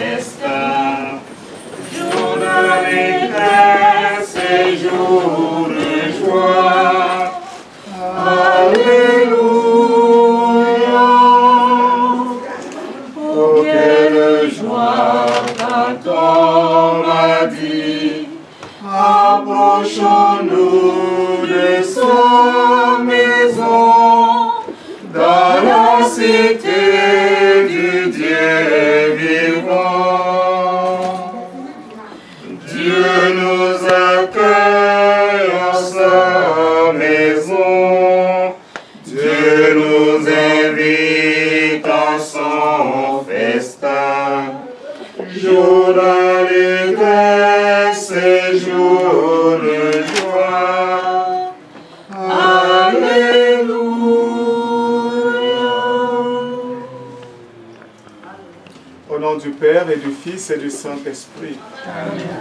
this Fils et du Saint-Esprit.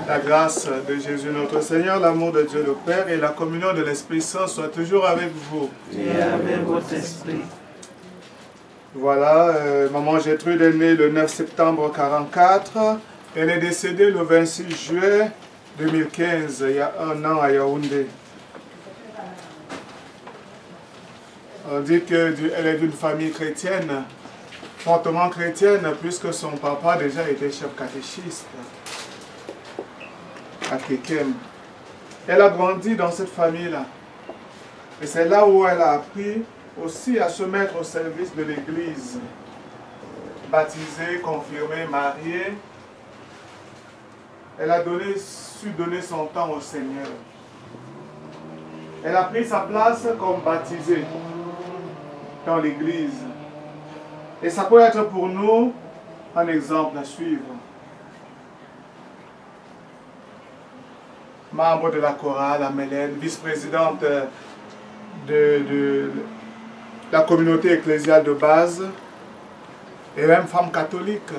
La grâce de Jésus notre Seigneur, l'amour de Dieu le Père et la communion de l'Esprit Saint soient toujours avec vous. Et avec votre esprit. Voilà, euh, maman Gertrude est née le 9 septembre 44. Elle est décédée le 26 juillet 2015, il y a un an à Yaoundé. On dit qu'elle est d'une famille chrétienne, fortement chrétienne, puisque son papa déjà était chef catéchiste à Kekem. Elle a grandi dans cette famille-là. Et c'est là où elle a appris aussi à se mettre au service de l'Église. Baptisée, confirmée, mariée. Elle a donné, su donner son temps au Seigneur. Elle a pris sa place comme baptisée dans l'Église. Et ça peut être pour nous un exemple à suivre. Membre de la chorale à Mélène, vice-présidente de, de la communauté ecclésiale de base et même femme catholique.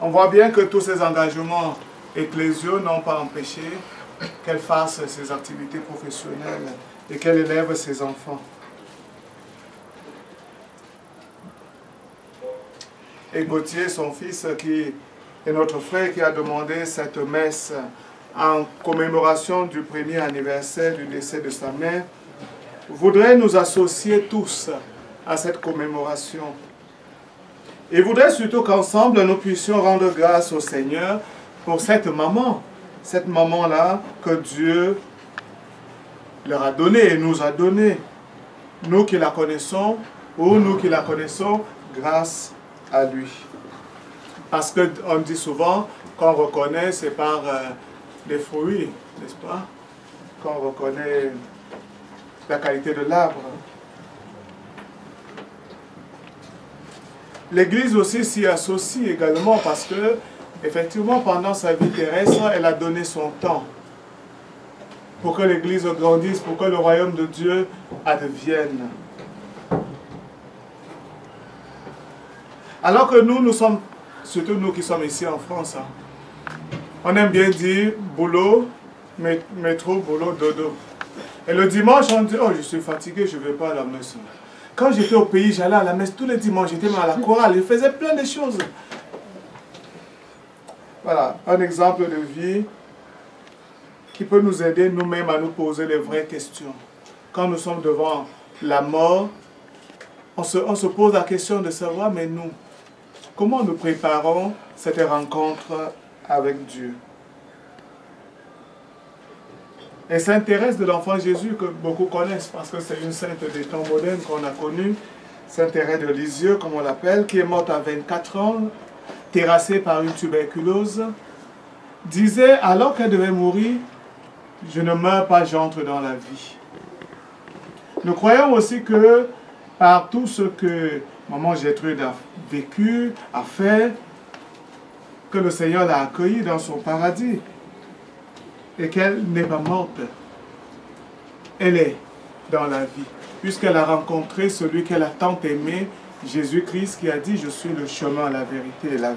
On voit bien que tous ces engagements ecclésiaux n'ont pas empêché qu'elle fasse ses activités professionnelles et qu'elle élève ses enfants. Et Gauthier, son fils, qui est notre frère, qui a demandé cette messe en commémoration du premier anniversaire du décès de sa mère, voudrait nous associer tous à cette commémoration. Et voudrait surtout qu'ensemble nous puissions rendre grâce au Seigneur pour cette maman, cette maman-là que Dieu leur a donnée et nous a donnée. Nous qui la connaissons ou nous qui la connaissons grâce à lui. Parce qu'on dit souvent qu'on reconnaît, c'est par euh, des fruits, n'est-ce pas? Qu'on reconnaît la qualité de l'arbre. L'Église aussi s'y associe également parce que, effectivement, pendant sa vie terrestre, elle a donné son temps pour que l'Église grandisse, pour que le royaume de Dieu advienne. Alors que nous, nous sommes, surtout nous qui sommes ici en France, hein, on aime bien dire boulot, métro, boulot, dodo. Et le dimanche, on dit, oh, je suis fatigué, je ne vais pas à la messe. Quand j'étais au pays, j'allais à la messe tous les dimanches, j'étais à la chorale, je faisais plein de choses. Voilà, un exemple de vie qui peut nous aider nous-mêmes à nous poser les vraies questions. Quand nous sommes devant la mort, on se pose la question de savoir, mais nous, comment nous préparons cette rencontre avec Dieu? Elle s'intéresse de l'enfant Jésus que beaucoup connaissent parce que c'est une sainte des temps modernes qu'on a connue, Sainte Thérèse de Lisieux, comme on l'appelle, qui est morte à 24 ans, terrassée par une tuberculose, disait alors qu'elle devait mourir, je ne meurs pas, j'entre dans la vie. Nous croyons aussi que par tout ce que maman Gertrude a vécu, a fait, que le Seigneur l'a accueilli dans son paradis et qu'elle n'est pas morte. Elle est dans la vie, puisqu'elle a rencontré celui qu'elle a tant aimé, Jésus-Christ, qui a dit, je suis le chemin, la vérité et la vie.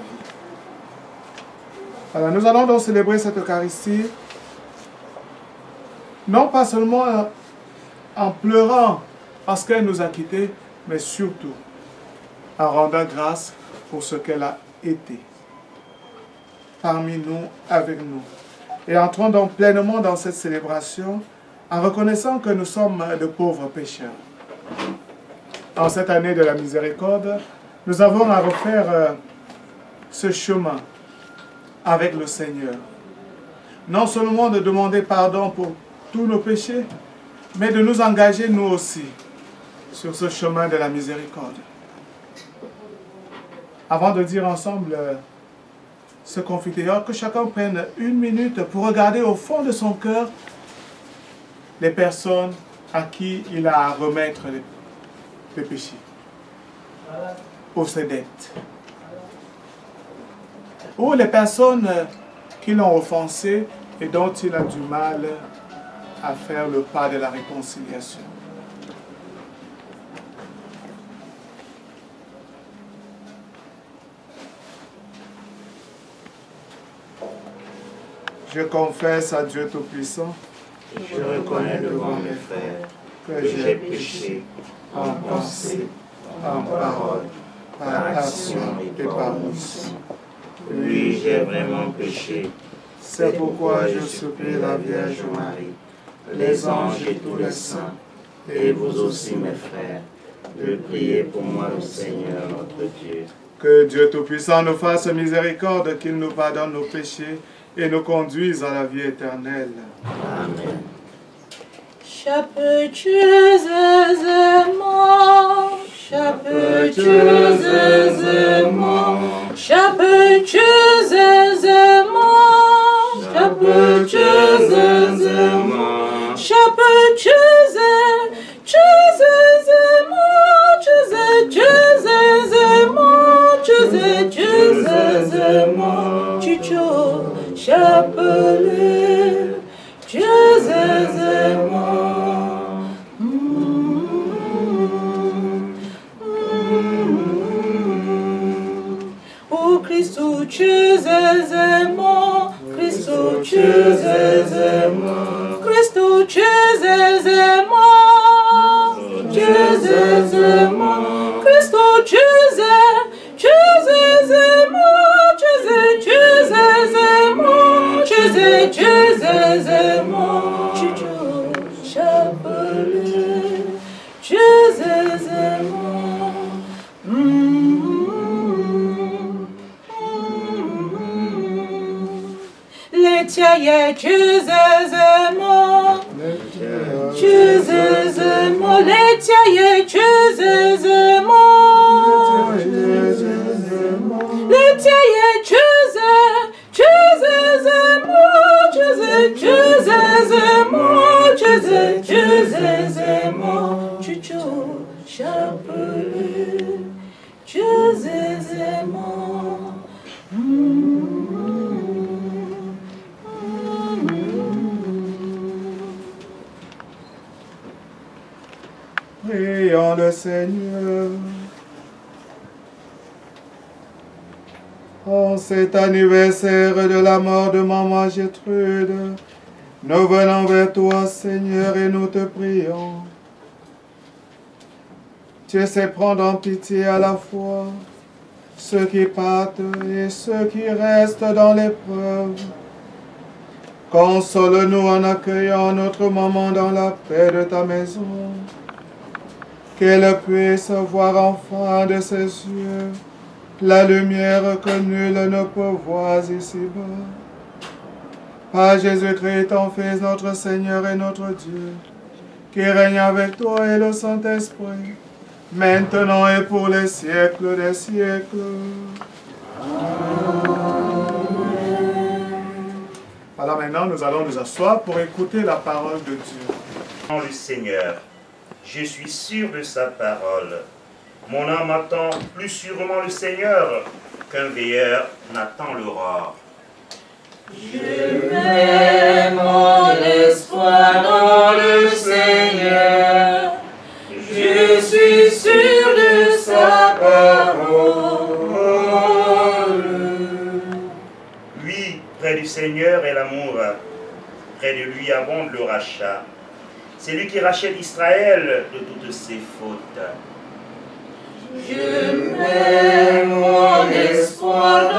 Alors nous allons donc célébrer cette Eucharistie, non pas seulement en pleurant parce qu'elle nous a quittés, mais surtout en rendant grâce pour ce qu'elle a été parmi nous, avec nous. Et entrons donc pleinement dans cette célébration en reconnaissant que nous sommes de pauvres pécheurs. En cette année de la miséricorde, nous avons à refaire euh, ce chemin avec le Seigneur. Non seulement de demander pardon pour tous nos péchés, mais de nous engager nous aussi sur ce chemin de la miséricorde. Avant de dire ensemble euh, ce confiteor, que chacun prenne une minute pour regarder au fond de son cœur les personnes à qui il a à remettre les, les péchés, ou ses dettes, ou les personnes qui l'ont offensé et dont il a du mal à faire le pas de la réconciliation. Je confesse à Dieu Tout-Puissant Je reconnais devant mes frères que j'ai péché en pensée, en parole, par action et par omission. Oui, j'ai vraiment péché. C'est pourquoi je supplie la Vierge Marie, les anges et tous les saints, et vous aussi mes frères, de prier pour moi le Seigneur notre Dieu. que Dieu Tout-Puissant nous fasse miséricorde, qu'il nous pardonne nos péchés et nous conduise à la vie éternelle. Amen. Çızı, çızızımı, çızı, çızızımı, çiço, şapılı, çızızımı. O Cristo çözezemo, anniversaire de la mort de Maman Gertrude, nous venons vers toi, Seigneur, et nous te prions. Tu sais prendre en pitié à la fois ceux qui partent et ceux qui restent dans l'épreuve. Console-nous en accueillant notre maman dans la paix de ta maison qu'elle puisse voir enfin de ses yeux la lumière que nul ne peut voir ici-bas. Par Jésus-Christ, ton Fils, notre Seigneur et notre Dieu, qui règne avec toi et le Saint-Esprit, maintenant et pour les siècles des siècles. Voilà, maintenant, nous allons nous asseoir pour écouter la parole de Dieu. Dans le Seigneur, je suis sûr de sa parole. Mon âme attend plus sûrement le Seigneur qu'un veilleur n'attend l'aurore. Mets mon espoir dans le Seigneur. Je suis sûr de sa parole. Oui, près du Seigneur est l'amour. Près de lui abonde le rachat. C'est lui qui rachète Israël de toutes ses fautes. Je mets mon espoir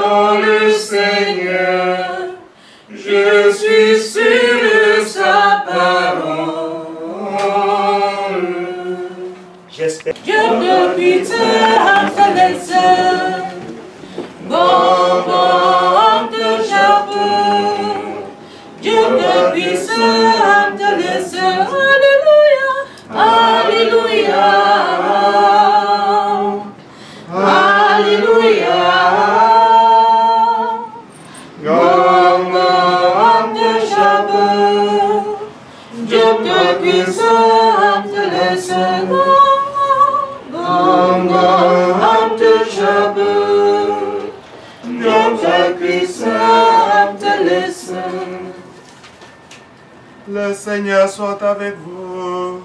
Seigneur soit avec vous.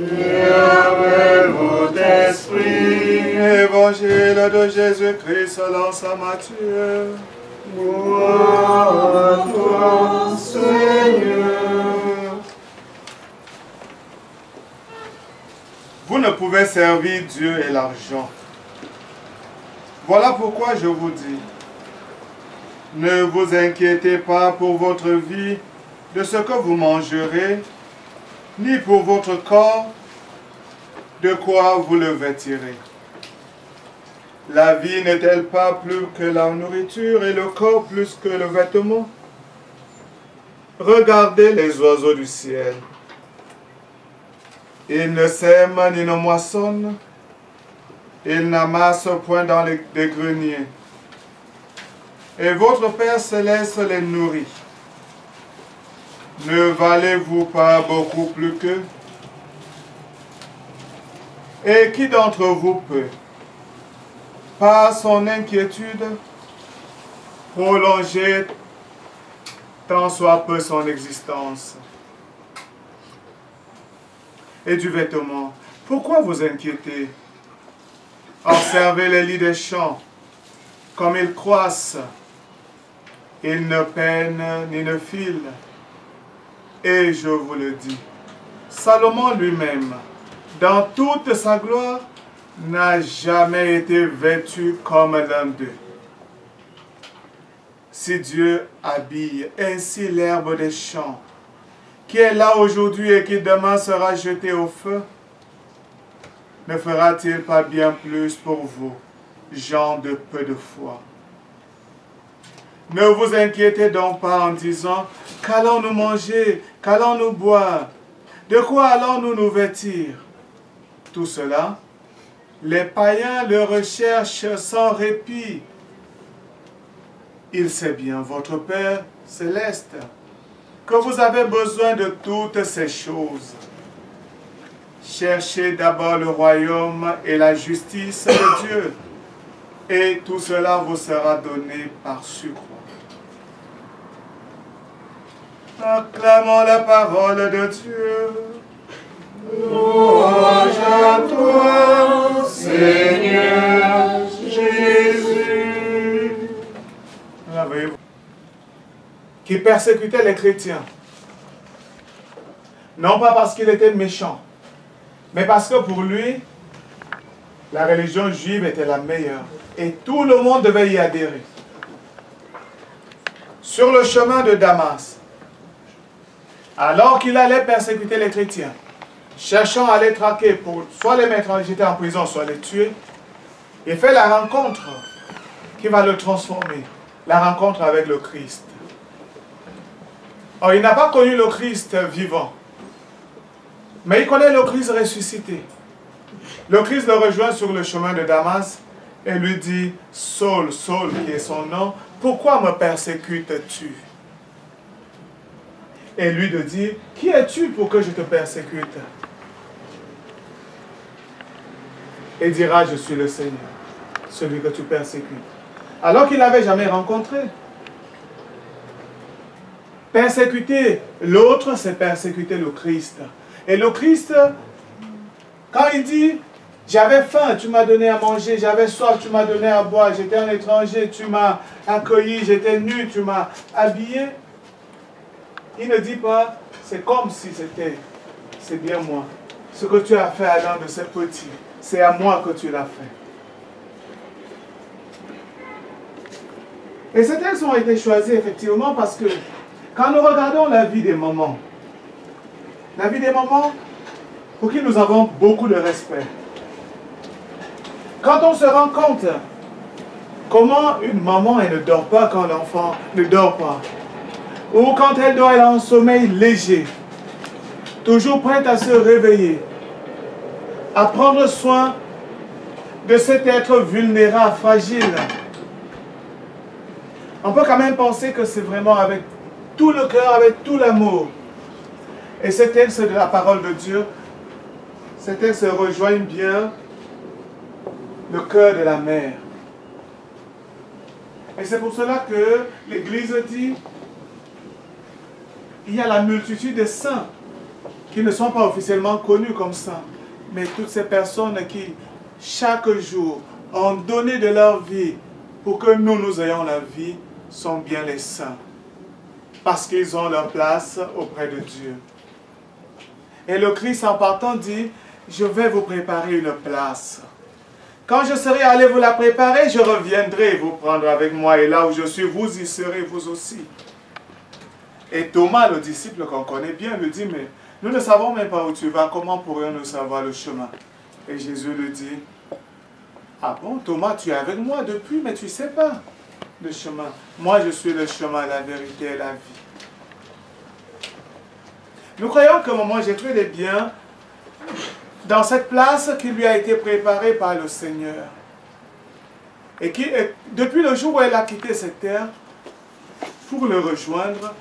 Et avec votre esprit. Évangile de Jésus-Christ selon saint Matthieu. Gloire à toi, Seigneur. Vous ne pouvez servir Dieu et l'argent. Voilà pourquoi je vous dis, ne vous inquiétez pas pour votre vie de ce que vous mangerez, ni pour votre corps de quoi vous le vêtirez. La vie n'est-elle pas plus que la nourriture et le corps plus que le vêtement? Regardez les oiseaux du ciel. Ils ne sèment ni ne moissonnent. Ils n'amassent point dans les, greniers. Et votre Père céleste les nourrit. Ne valez-vous pas beaucoup plus qu'eux Et qui d'entre vous peut, par son inquiétude, prolonger tant soit peu son existence? Et du vêtement. Pourquoi vous inquiétez? Observez les lits des champs, comme ils croissent. Ils ne peinent ni ne filent. Et je vous le dis, Salomon lui-même, dans toute sa gloire, n'a jamais été vêtu comme l'un d'eux. Si Dieu habille ainsi l'herbe des champs, qui est là aujourd'hui et qui demain sera jeté au feu, ne fera-t-il pas bien plus pour vous, gens de peu de foi? Ne vous inquiétez donc pas en disant, qu'allons-nous manger, qu'allons-nous boire, de quoi allons-nous nous vêtir? Tout cela, les païens le recherchent sans répit. Il sait bien, votre Père céleste, que vous avez besoin de toutes ces choses. Cherchez d'abord le royaume et la justice de Dieu, et tout cela vous sera donné par surcroît. Acclamons la parole de Dieu. Louange à toi, Seigneur Jésus. Lavez-vous. Qui persécutait les chrétiens. Non pas parce qu'il était méchant, mais parce que pour lui, la religion juive était la meilleure. Et tout le monde devait y adhérer. Sur le chemin de Damas, alors qu'il allait persécuter les chrétiens, cherchant à les traquer pour soit les mettre en, jeter en prison, soit les tuer, il fait la rencontre qui va le transformer, la rencontre avec le Christ. Or, il n'a pas connu le Christ vivant, mais il connaît le Christ ressuscité. Le Christ le rejoint sur le chemin de Damas et lui dit, Saul, Saul, qui est son nom, pourquoi me persécutes-tu? Et lui de dire, qui es-tu pour que je te persécute? Et dira, je suis le Seigneur, celui que tu persécutes. Alors qu'il n'avait jamais rencontré. Persécuter l'autre, c'est persécuter le Christ. Et le Christ, quand il dit, j'avais faim, tu m'as donné à manger, j'avais soif, tu m'as donné à boire, j'étais un étranger, tu m'as accueilli, j'étais nu, tu m'as habillé, il ne dit pas, c'est comme si c'était, c'est bien moi. Ce que tu as fait à l'un de ces petits, c'est à moi que tu l'as fait. Et ces textes ont été choisis effectivement parce que quand nous regardons la vie des mamans, la vie des mamans, pour qui nous avons beaucoup de respect, Quand on se rend compte comment une maman ne dort pas quand l'enfant ne dort pas, ou quand elle dort, elle un sommeil léger, toujours prête à se réveiller, à prendre soin de cet être vulnérable, fragile. On peut quand même penser que c'est vraiment avec tout le cœur, avec tout l'amour. Et ces texte de la parole de Dieu, ces textes rejoignent bien le cœur de la mère. Et c'est pour cela que l'Église dit, il y a la multitude de saints qui ne sont pas officiellement connus comme saints, mais toutes ces personnes qui, chaque jour, ont donné de leur vie pour que nous, nous ayons la vie, sont bien les saints. Parce qu'ils ont leur place auprès de Dieu. Et le Christ en partant dit, je vais vous préparer une place. Quand je serai allé vous la préparer, je reviendrai vous prendre avec moi. Et là où je suis, vous y serez vous aussi. Et Thomas, le disciple qu'on connaît bien, lui dit, mais nous ne savons même pas où tu vas, comment pourrions-nous savoir le chemin? Et Jésus lui dit, ah bon, Thomas, tu es avec moi depuis, mais tu ne sais pas le chemin. Moi, je suis le chemin, la vérité et la vie. Nous croyons que maman Jésus est bien dans cette place qui lui a été préparée par le Seigneur. Et qui, depuis le jour où elle a quitté cette terre, pour le rejoindre,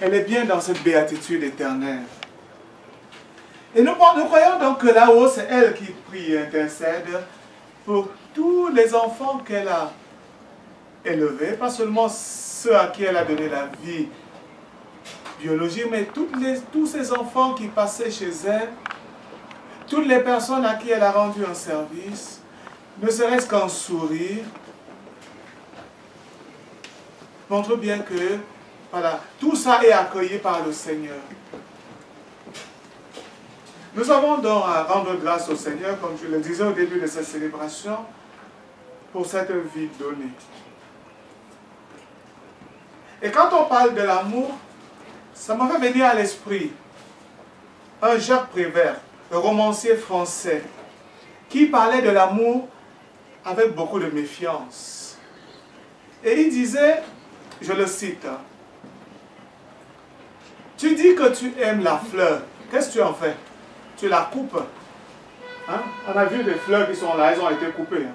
elle est bien dans cette béatitude éternelle. Et nous, croyons donc que là-haut, c'est elle qui prie et intercède pour tous les enfants qu'elle a élevés, pas seulement ceux à qui elle a donné la vie biologique, mais tous ces enfants qui passaient chez elle, toutes les personnes à qui elle a rendu un service, ne serait-ce qu'un sourire, montre bien que voilà, tout ça est accueilli par le Seigneur. Nous avons donc à rendre grâce au Seigneur, comme je le disais au début de cette célébration, pour cette vie donnée. Et quand on parle de l'amour, ça m'a fait venir à l'esprit un Jacques Prévert, un romancier français, qui parlait de l'amour avec beaucoup de méfiance. Et il disait, je le cite, tu dis que tu aimes la fleur, qu'est-ce que tu en fais? Tu la coupes. Hein? On a vu des fleurs qui sont là, elles ont été coupées. Hein.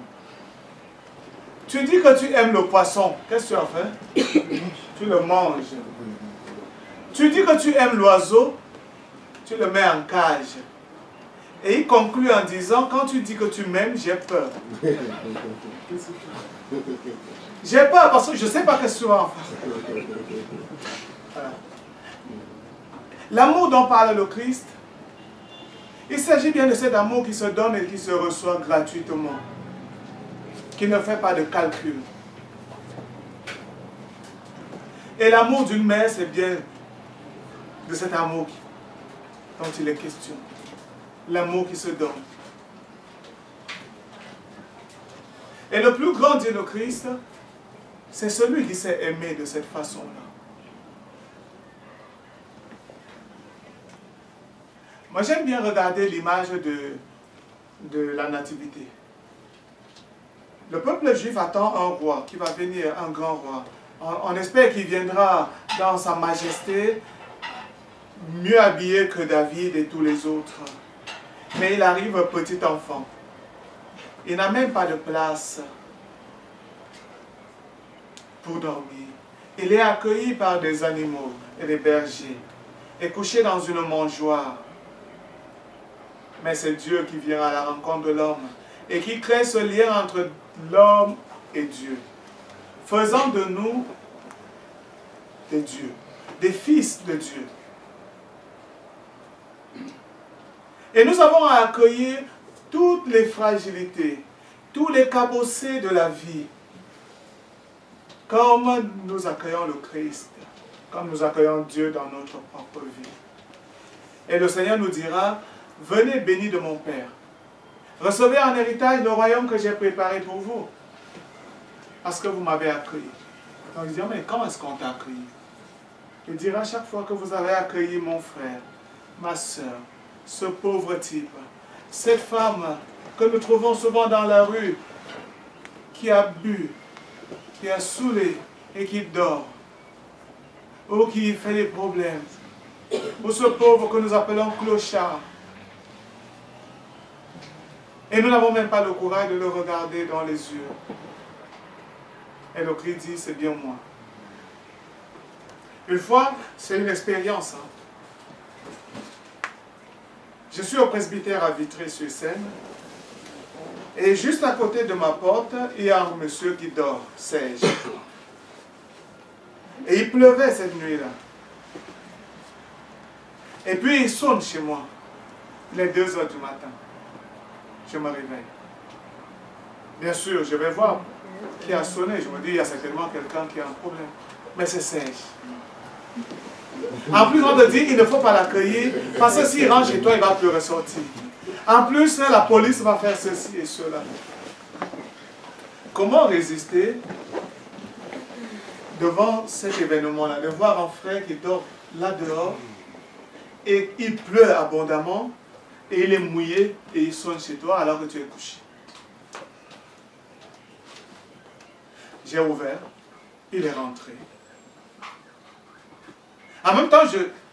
Tu dis que tu aimes le poisson, qu'est-ce que tu en fais? Tu le manges. Tu dis que tu aimes l'oiseau, tu le mets en cage. Et il conclut en disant, quand tu dis que tu m'aimes, j'ai peur. J'ai peur parce que je ne sais pas ce que tu vas en faire. L'amour dont parle le Christ, il s'agit bien de cet amour qui se donne et qui se reçoit gratuitement, qui ne fait pas de calcul. Et l'amour d'une mère, c'est bien de cet amour dont il est question. L'amour qui se donne. Et le plus grand Dieu de Christ, c'est celui qui s'est aimé de cette façon-là. Moi, j'aime bien regarder l'image de, de la nativité. Le peuple juif attend un roi qui va venir, un grand roi. on espère qu'il viendra dans sa majesté, mieux habillé que David et tous les autres. Mais il arrive petit enfant. Il n'a même pas de place pour dormir. Il est accueilli par des animaux et des bergers et couché dans une mangeoire. Mais c'est Dieu qui vient à la rencontre de l'homme et qui crée ce lien entre l'homme et Dieu, faisant de nous des dieux, des fils de Dieu. Et nous avons à accueillir toutes les fragilités, tous les cabossés de la vie, comme nous accueillons le Christ, comme nous accueillons Dieu dans notre propre vie. Et le Seigneur nous dira, venez bénis de mon Père. Recevez en héritage le royaume que j'ai préparé pour vous, parce que vous m'avez accueilli. Donc il dit, mais comment est-ce qu'on t'a accueilli? Il dira chaque fois que vous avez accueilli mon frère, ma soeur, ce pauvre type, cette femme que nous trouvons souvent dans la rue, qui a bu, qui a saoulé et qui dort, ou qui fait des problèmes, pour ce pauvre que nous appelons clochard. Et nous n'avons même pas le courage de le regarder dans les yeux. Et le cri dit, c'est bien moi. Une fois, c'est une expérience. Hein. Je suis au presbytère à Vitry-sur-Seine. Et juste à côté de ma porte, il y a un monsieur qui dort, sage. Et il pleuvait cette nuit-là. Et puis il sonne chez moi, les 2 heures du matin. Je me réveille. Bien sûr, je vais voir qui a sonné. Je me dis, il y a certainement quelqu'un qui a un problème. Mais c'est sage. En plus, on te dit, il ne faut pas l'accueillir, parce que s'il rentre chez toi, il va plus ressortir. En plus, la police va faire ceci et cela. Comment résister devant cet événement-là, de voir un frère qui dort là dehors et il pleut abondamment et il est mouillé et il sonne chez toi alors que tu es couché. J'ai ouvert, il est rentré. En même temps,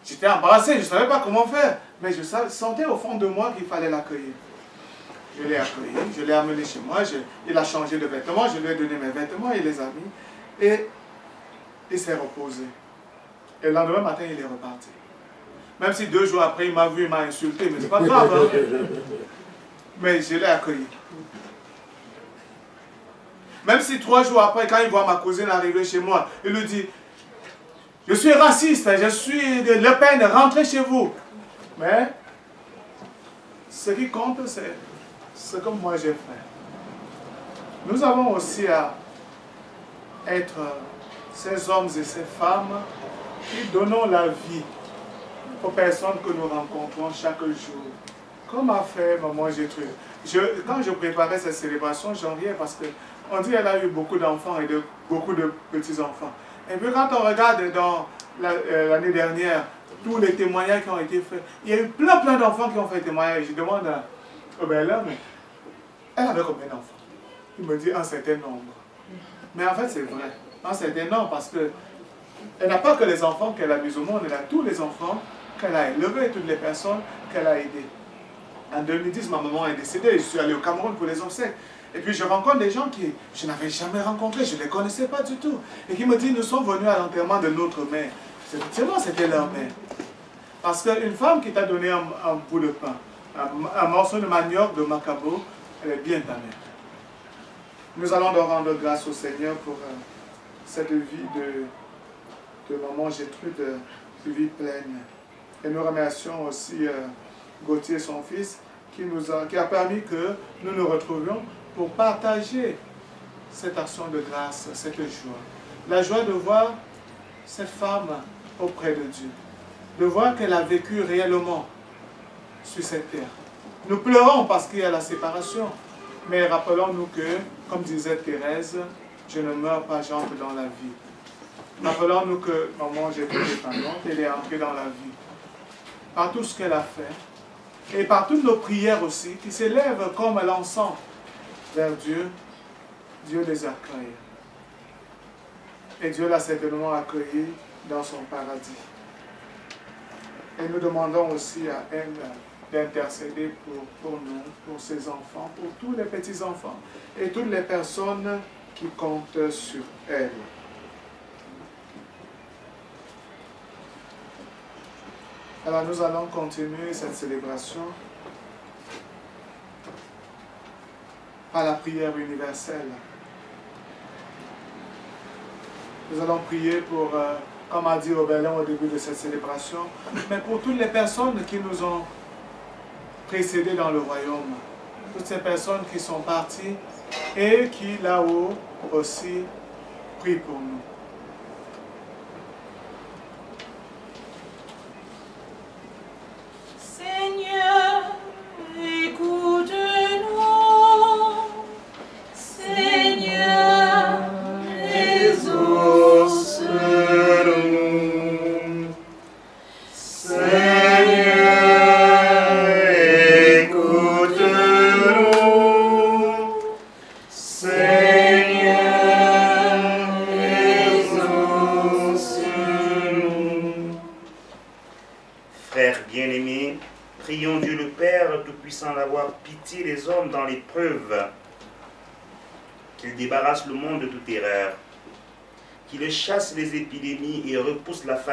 j'étais embarrassé, je ne savais pas comment faire, mais je sentais au fond de moi qu'il fallait l'accueillir. Je l'ai accueilli, je l'ai amené chez moi, il a changé de vêtements, je lui ai donné mes vêtements, il les a mis, et il s'est reposé. Et le lendemain matin, il est reparti. Même si deux jours après, il m'a vu, il m'a insulté, mais c'est pas grave. Hein. Mais je l'ai accueilli. Même si trois jours après, quand il voit ma cousine arriver chez moi, il lui dit, je suis raciste, je suis de Le Pen, rentrez chez vous. Mais ce qui compte, c'est ce que moi j'ai fait. Nous avons aussi à être ces hommes et ces femmes qui donnons la vie aux personnes que nous rencontrons chaque jour. Comme a fait maman Gétrude. Je, quand je préparais cette célébration, j'en riais parce qu'on dit qu'elle a eu beaucoup d'enfants et de, beaucoup de petits-enfants. Et puis quand on regarde dans euh, l'année dernière, tous les témoignages qui ont été faits, il y a eu plein plein d'enfants qui ont fait témoignage. Je demande à ben là, mais elle avait combien d'enfants? Il me dit un certain nombre. Mais en fait, c'est vrai. Un certain nombre parce que elle n'a pas que les enfants qu'elle a mis au monde, elle a tous les enfants qu'elle a élevés, toutes les personnes qu'elle a aidées. En 2010, ma maman est décédée, je suis allé au Cameroun pour les obsèques. Et puis je rencontre des gens qui je n'avais jamais rencontrés, je ne les connaissais pas du tout. Et qui me disent, nous sommes venus à l'enterrement de notre mère. Effectivement, c'était leur mère. Parce qu'une femme qui t'a donné un, bout de pain, un, morceau de manioc de macabo, elle est bien ta mère. Nous allons leur rendre grâce au Seigneur pour euh, cette vie de, de maman Gétrude, une vie pleine. Et nous remercions aussi euh, Gauthier, son fils, qui, nous a, qui a permis que nous nous retrouvions pour partager cette action de grâce, cette joie. La joie de voir cette femme auprès de Dieu, de voir qu'elle a vécu réellement sur cette terre. Nous pleurons parce qu'il y a la séparation, mais rappelons-nous que, comme disait Thérèse, je ne meurs pas, j'entre dans la vie. Rappelons-nous que maman, j'étais dépendante, elle est entrée dans la vie par tout ce qu'elle a fait et par toutes nos prières aussi qui s'élèvent comme l'encens vers Dieu, Dieu les accueille. Et Dieu l'a certainement accueilli dans son paradis. Et nous demandons aussi à elle d'intercéder pour, pour nous, pour ses enfants, pour tous les petits-enfants et toutes les personnes qui comptent sur elle. Alors nous allons continuer cette célébration par la prière universelle. Nous allons prier pour, euh, comme a dit Robelin au début de cette célébration, mais pour toutes les personnes qui nous ont précédés dans le royaume. Toutes ces personnes qui sont parties et qui là-haut aussi prient pour nous.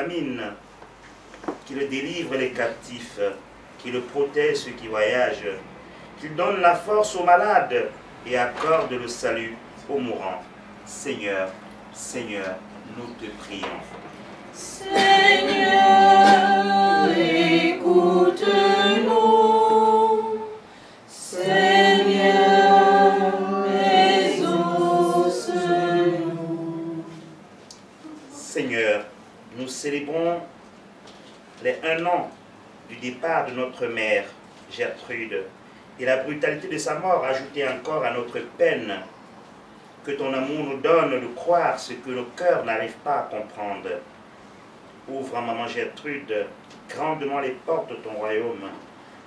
Famine, qu'il délivre les captifs, qu'il protège ceux qui voyagent, qu'il donne la force aux malades et accorde le salut aux mourants. Seigneur, Seigneur, nous te prions. Seigneur, écoute-nous. De notre mère, Gertrude, et la brutalité de sa mort ajoutait encore à notre peine. Que ton amour nous donne de croire ce que nos cœurs n'arrivent pas à comprendre. Ouvre maman Gertrude grandement les portes de ton royaume,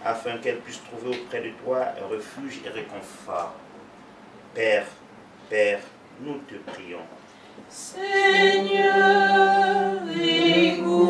afin qu'elle puisse trouver auprès de toi refuge et réconfort. Père, Père, nous te prions. Seigneur, écoute-nous.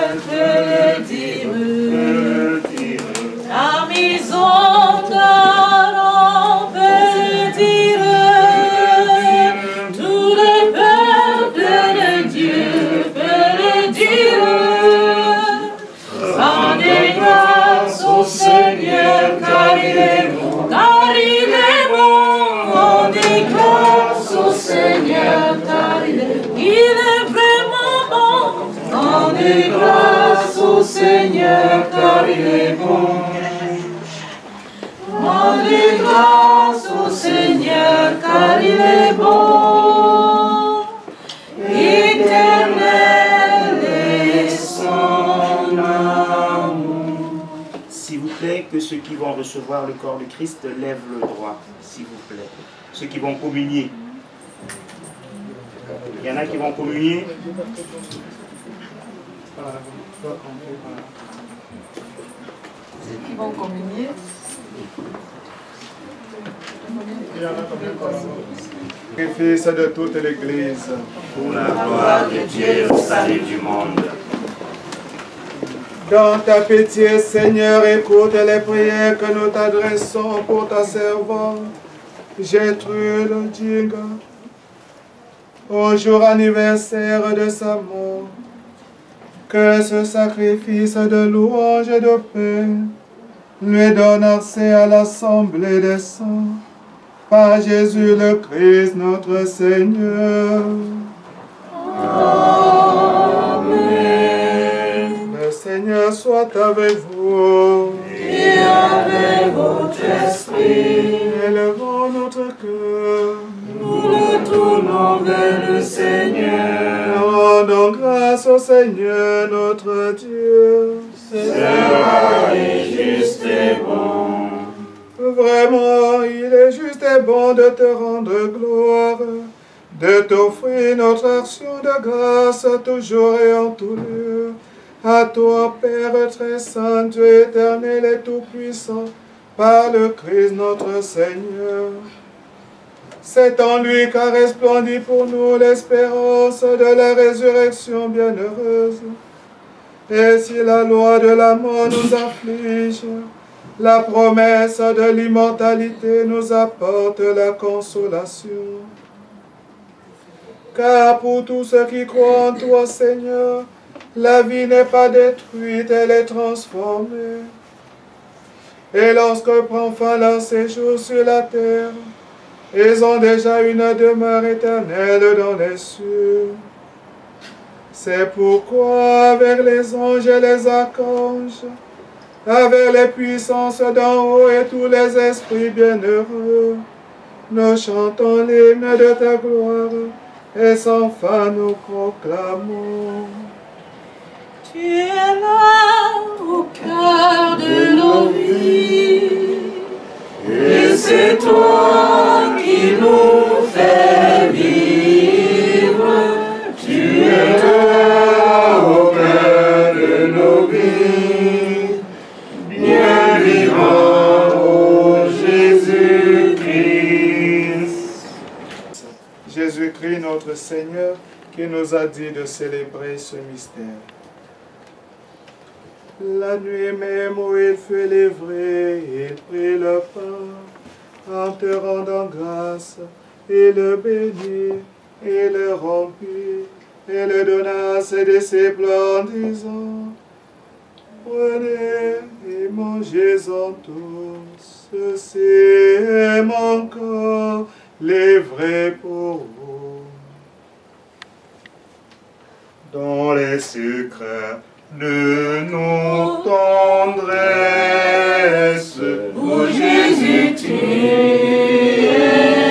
ceux qui vont recevoir le corps de Christ lèvent le droit, s'il vous plaît. Ceux qui vont communier. Il y en a qui vont communier. Ils vont communier. Sacrifice de toute l'Église. Pour la gloire de Dieu et le salut du monde. Dans ta pitié, Seigneur, écoute les prières que nous t'adressons pour ta servante, Gertrude Djinga. Au jour anniversaire de sa mort, que ce sacrifice de louange et de paix lui donne accès à l'assemblée des saints par Jésus le Christ notre Seigneur. Le soit avec vous. Et avec votre esprit, Élevons notre cœur. nous le tournons vers le Seigneur. Rendons grâce au Seigneur notre Dieu. Sera juste et bon. Vraiment, il est juste et bon de te rendre gloire, de t'offrir notre action de grâce toujours et en tout lieu. À toi, Père très saint, Dieu éternel et tout-puissant, par le Christ notre Seigneur. C'est en lui qu'a resplendi pour nous l'espérance de la résurrection bienheureuse. Et si la loi de la mort nous afflige, la promesse de l'immortalité nous apporte la consolation. Car pour tous ceux qui croient en toi, Seigneur, la vie n'est pas détruite, elle est transformée. Et lorsque prend fin leur séjour sur la terre, ils ont déjà une demeure éternelle dans les cieux. C'est pourquoi avec les anges et les archanges, avec les puissances d'en haut et tous les esprits bienheureux, nous chantons l'hymne de ta gloire et sans fin nous proclamons. Tu es là au cœur de nos vies. Et Et c'est toi qui nous fais vivre. Tu es là au cœur de nos vies. Bien vivant, ô Jésus-Christ. Jésus-Christ, notre Seigneur, qui nous a dit de célébrer ce mystère. La nuit même où il fut livré, il prit le pain, en te rendant grâce, il le bénit, et le rompit, et le donna à ses disciples en disant, Prenez et mangez-en tous, ceci mon corps, livré pour vous. Dans les sucres de nos tendresses, Ô Jésus, tu es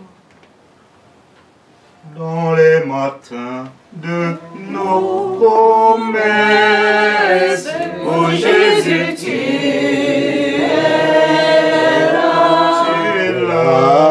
Dans les matins de nos promesses, Ô Jésus, tu es là.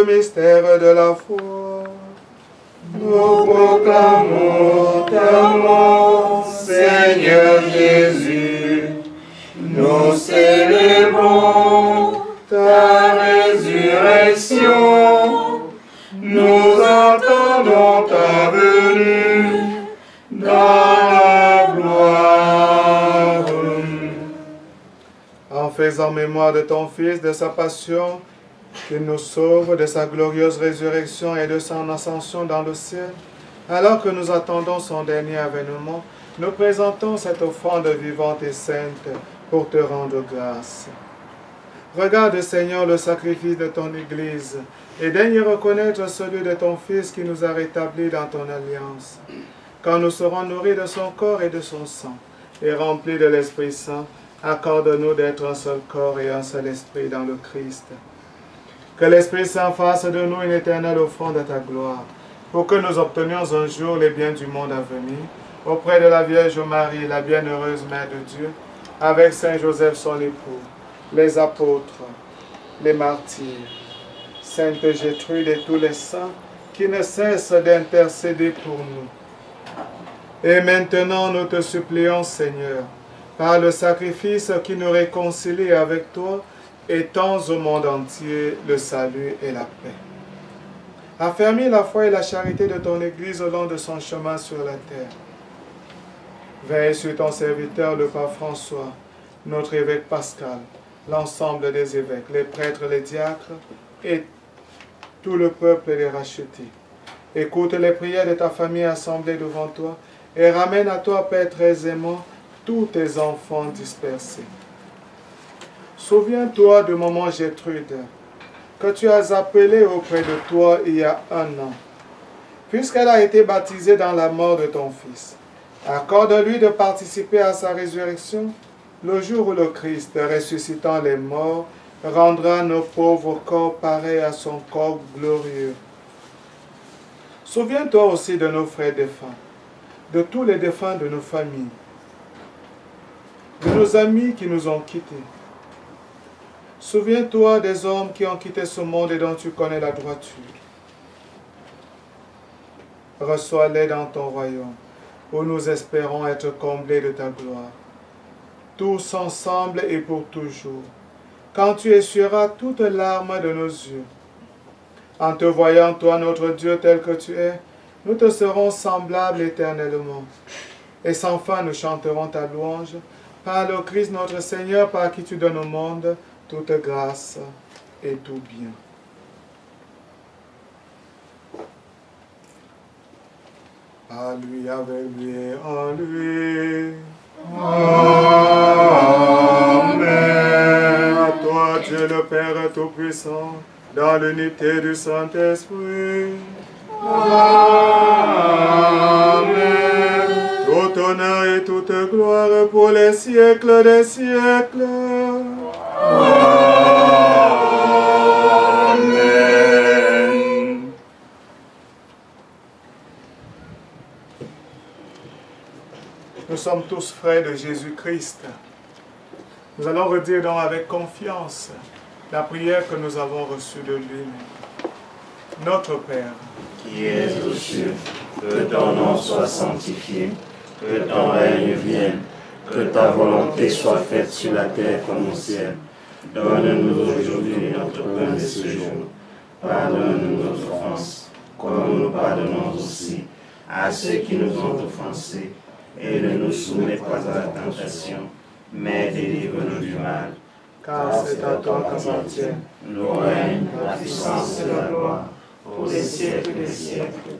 Le mystère de la foi. Nous proclamons ta mort, Seigneur Jésus. Nous célébrons ta résurrection. Nous attendons ta venue dans la gloire. En faisant mémoire de ton Fils, de sa passion, qu'il nous sauve de sa glorieuse résurrection et de son ascension dans le ciel. Alors que nous attendons son dernier avènement, nous présentons cette offrande vivante et sainte pour te rendre grâce. Regarde, Seigneur, le sacrifice de ton Église et daigne reconnaître celui de ton Fils qui nous a rétablis dans ton alliance. Quand nous serons nourris de son corps et de son sang et remplis de l'Esprit Saint, accorde-nous d'être un seul corps et un seul esprit dans le Christ. Que l'Esprit Saint fasse de nous une éternelle offrande à ta gloire, pour que nous obtenions un jour les biens du monde à venir, auprès de la Vierge Marie, la bienheureuse Mère de Dieu, avec Saint Joseph son époux, les apôtres, les martyrs, Sainte Gertrude et tous les saints qui ne cessent d'intercéder pour nous. Et maintenant, nous te supplions, Seigneur, par le sacrifice qui nous réconcilie avec toi, étends au monde entier le salut et la paix. Affermis la foi et la charité de ton Église au long de son chemin sur la terre. Veille sur ton serviteur, le pape François, notre évêque Pascal, l'ensemble des évêques, les prêtres, les diacres et tout le peuple les rachetés. Écoute les prières de ta famille assemblée devant toi et ramène à toi, Père très aimant, tous tes enfants dispersés. Souviens-toi de maman Gertrude, que tu as appelée auprès de toi il y a un an. Puisqu'elle a été baptisée dans la mort de ton Fils, accorde-lui de participer à sa résurrection le jour où le Christ, ressuscitant les morts, rendra nos pauvres corps pareils à son corps glorieux. Souviens-toi aussi de nos frères défunts, de tous les défunts de nos familles, de nos amis qui nous ont quittés. Souviens-toi des hommes qui ont quitté ce monde et dont tu connais la droiture. Reçois-les dans ton royaume, où nous espérons être comblés de ta gloire. Tous ensemble et pour toujours, quand tu essuieras toute larme de nos yeux. En te voyant, toi, notre Dieu, tel que tu es, nous te serons semblables éternellement. Et sans fin, nous chanterons ta louange par le Christ notre Seigneur, par qui tu donnes au monde toute grâce et tout bien. À lui, avec lui et en lui. Amen. À toi, Dieu le Père Tout-Puissant, dans l'unité du Saint-Esprit. Amen. Tout honneur et toute gloire pour les siècles des siècles. Nous sommes tous frères de Jésus-Christ. Nous allons redire donc avec confiance la prière que nous avons reçue de lui. Notre Père, qui es aux cieux, que ton nom soit sanctifié, que ton règne vienne, que ta volonté soit faite sur la terre comme au ciel. Donne-nous aujourd'hui notre pain de ce jour. Pardonne-nous nos offenses, comme nous pardonnons aussi à ceux qui nous ont offensés. Et ne nous soumets pas à la tentation, mais délivre-nous du mal. car c'est à toi qu'appartient Le règne, la puissance et la gloire, pour les siècles des siècles.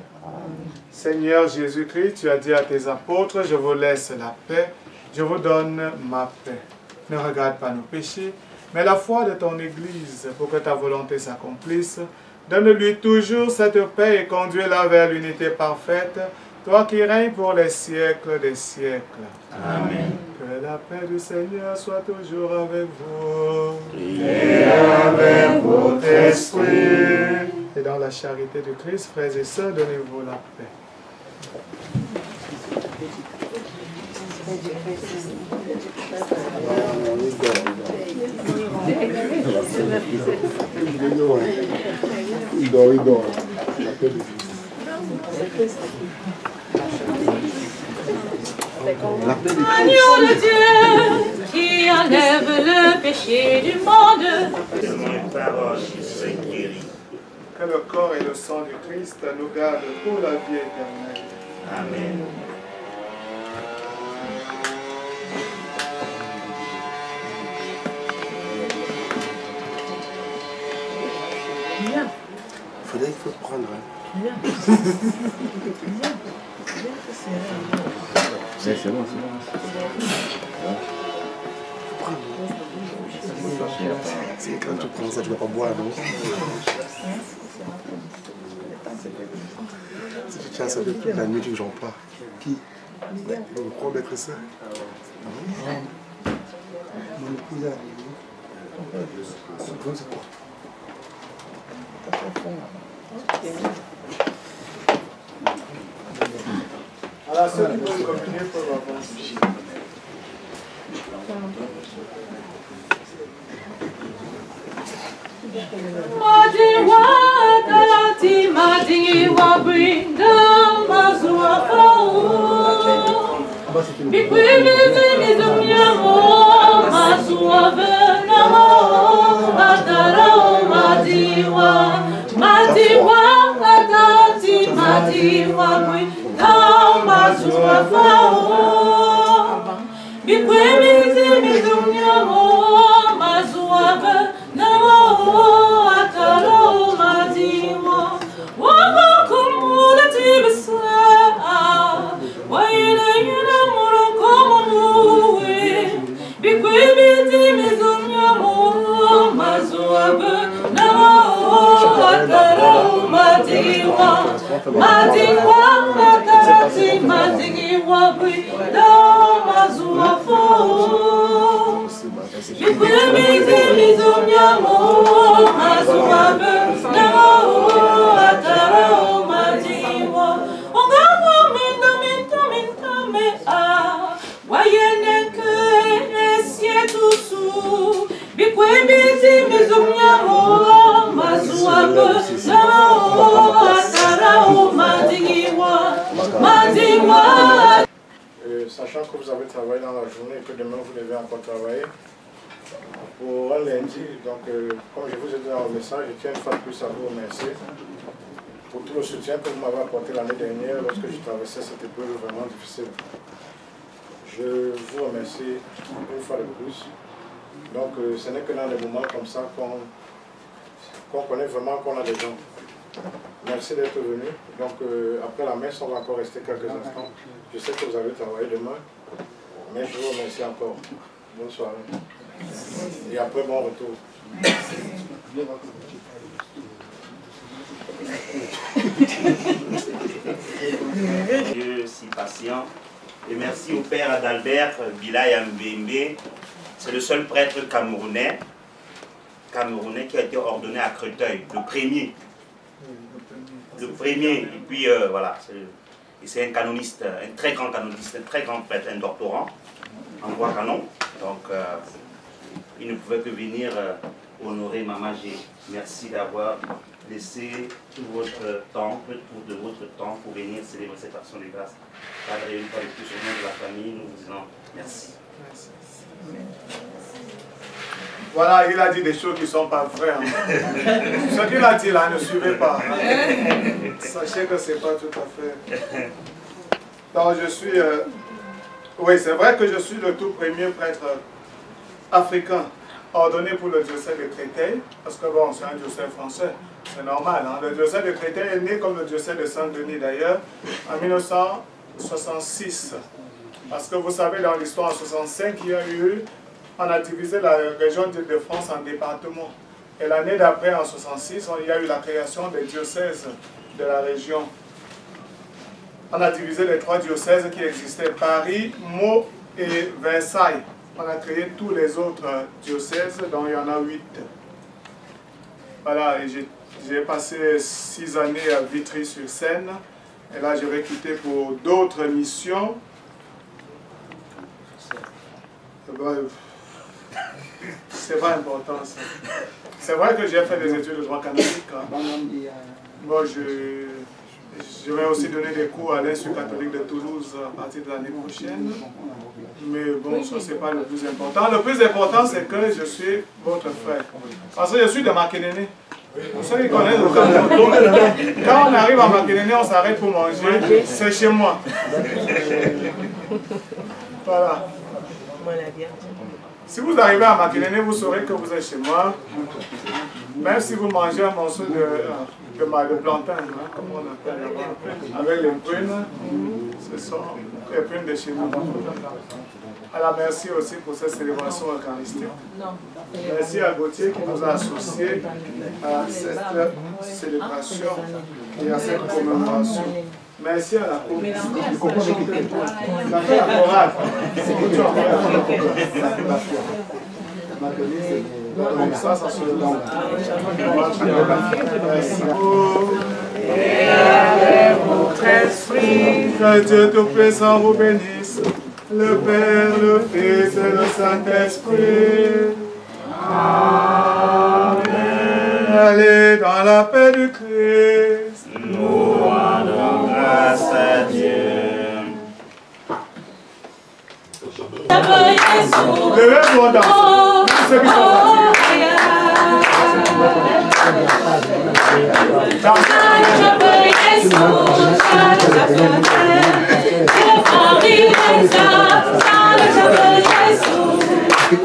Seigneur Jésus-Christ, tu as dit à tes apôtres, je vous laisse la paix, je vous donne ma paix. Ne regarde pas nos péchés, mais la foi de ton Église pour que ta volonté s'accomplisse. Donne-lui toujours cette paix et conduis-la vers l'unité parfaite, toi qui règnes pour les siècles des siècles. Amen. Que la paix du Seigneur soit toujours avec vous. Et avec votre esprit. Et dans la charité du Christ, frères et sœurs, donnez-vous la paix. Il dort, il dort. Agneau de Dieu qui enlève le péché du monde. Seulement une parole qui se guérit. Que le corps et le sang du Christ nous gardent pour la vie éternelle. Amen. Qu'il faut prendre. hein. C'est c'est bon, c'est bon. C'est quand tu prends ça, tu vas pas boire, non? Si tu tiens ça depuis la nuit, tu j'en pas. Qui? On croit mettre ça. Mon épouse est arrivée. C'est c'est quoi Alors, ceux qui veulent communier peuvent avancer. Madiwa kalati madiwa brinda mazua fau. Bikwimizi Mizumiamo, Mazuabe, Nao, Euh, sachant que vous avez travaillé dans la journée et que demain vous devez encore travailler, pour un lundi, donc euh, comme je vous ai dit dans le message, je tiens une fois de plus à vous remercier pour tout le soutien que vous m'avez apporté l'année dernière lorsque je traversais cette épreuve vraiment difficile. Je vous remercie une fois de plus. Donc euh, ce n'est que dans des moments comme ça qu'on connaît vraiment qu'on a des gens. Merci d'être venu. Donc euh, après la messe, on va encore rester quelques instants. Je sais que vous avez travaillé demain, mais je vous remercie encore. Bonne soirée. Et après, bon retour. Dieu si patient. Et merci au père Adalbert Bilay Mbembe. C'est le seul prêtre camerounais, camerounais qui a été ordonné à Créteuil, le premier. Le premier. Et puis euh, voilà, c'est un canoniste, un très grand canoniste, un très grand prêtre, un doctorant en droit canon. Donc euh, il ne pouvait que venir euh, honorer Mama G. Merci d'avoir laissé tout votre temps, peu de votre temps pour venir célébrer cette action de grâce. Padre, une fois de plus, au nom de la famille, nous vous disons merci. Voilà, il a dit des choses qui ne sont pas vraies. hein. Ce qu'il a dit là, ne suivez pas. Sachez que ce n'est pas tout à fait. Donc je suis... euh, Oui, c'est vrai que je suis le tout premier prêtre africain ordonné pour le diocèse de Créteil, parce que bon, c'est un diocèse français, c'est normal. hein. Le diocèse de Créteil est né comme le diocèse de Saint-Denis d'ailleurs, en 1966. Parce que vous savez, dans l'histoire en 65, il y a eu on a divisé la région de France en départements. Et l'année d'après, en 66, il y a eu la création des diocèses de la région. On a divisé les trois diocèses qui existaient, Paris, Meaux et Versailles. On a créé tous les autres diocèses, dont il y en a huit. Voilà, j'ai- j'ai passé six années à Vitry-sur-Seine. Et là, je vais quitter pour d'autres missions. C'est pas important ça. C'est vrai que j'ai fait des études de droit canonique. je, je vais aussi donner des cours à l'Institut catholique de Toulouse à partir de l'année prochaine. Mais bon, ça, c'est pas le plus important. Le plus important, c'est que je suis votre frère. Parce que je suis de Makénéné. Pour ceux qui connaissent le Cameroun, quand on arrive à Makénéné, on s'arrête pour manger. C'est chez moi. Voilà. Si vous arrivez à Makénéné, vous saurez que vous êtes chez moi. Même si vous mangez un morceau de, de, de plantain, hein, comme on appelle là-bas, avec les prunes, ce sont les prunes de chez nous. Alors merci aussi pour cette célébration eucharistique. Merci à Gauthier qui nous a associés à cette célébration et à cette commémoration. Merci à la Cour. Fait la chorale. Tu as fait ça, ça se donne. Merci beaucoup. Et avec votre esprit, que Dieu Tout-Puissant vous bénisse, le Père, le Fils et le Saint-Esprit. Amen. Allez dans la paix du Christ. Nous rendons grâce à Dieu. Levez vos dents. Ceux qui sont fatigués.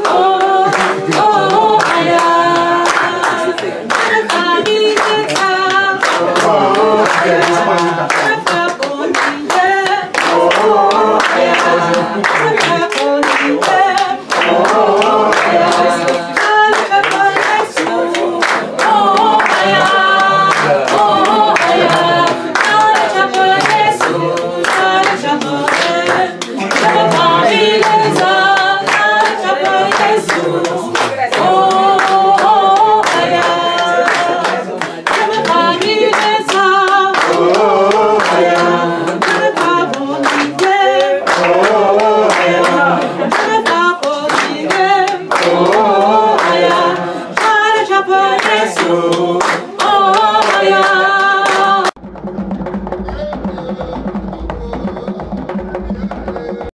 Oh,